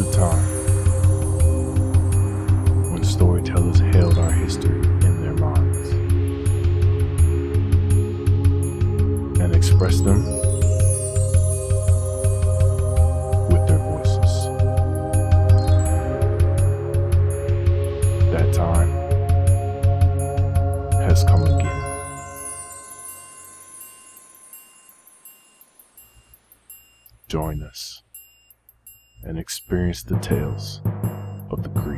a time when storytellers held our history in their minds and expressed them with their voices. That time has come again. Join us and experience the tales of the griots.